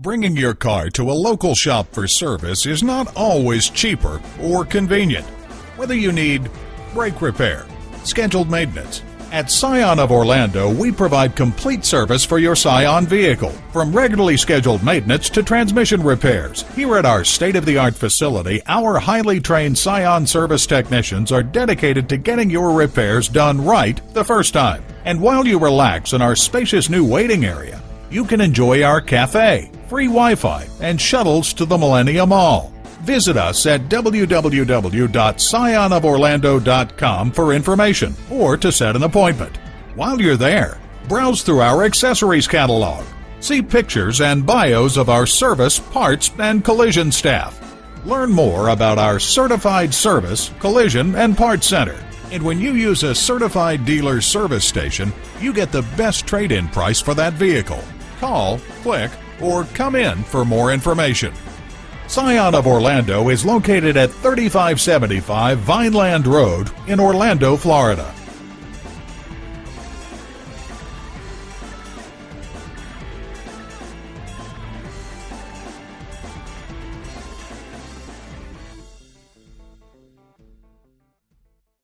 Bringing your car to a local shop for service is not always cheaper or convenient. Whether you need brake repair, scheduled maintenance, at Scion of Orlando, we provide complete service for your Scion vehicle, from regularly scheduled maintenance to transmission repairs. Here at our state of the art facility, our highly trained Scion service technicians are dedicated to getting your repairs done right the first time. And while you relax in our spacious new waiting area, you can enjoy our cafe, free Wi Fi, and shuttles to the Millenia Mall. Visit us at www.scionoforlando.com for information or to set an appointment. While you're there, browse through our accessories catalog. See pictures and bios of our service, parts, and collision staff. Learn more about our certified service, collision, and parts center. And when you use a certified dealer service station, you get the best trade in price for that vehicle. Call, click, or come in for more information. Scion of Orlando is located at 3575 Vineland Road in Orlando, Florida.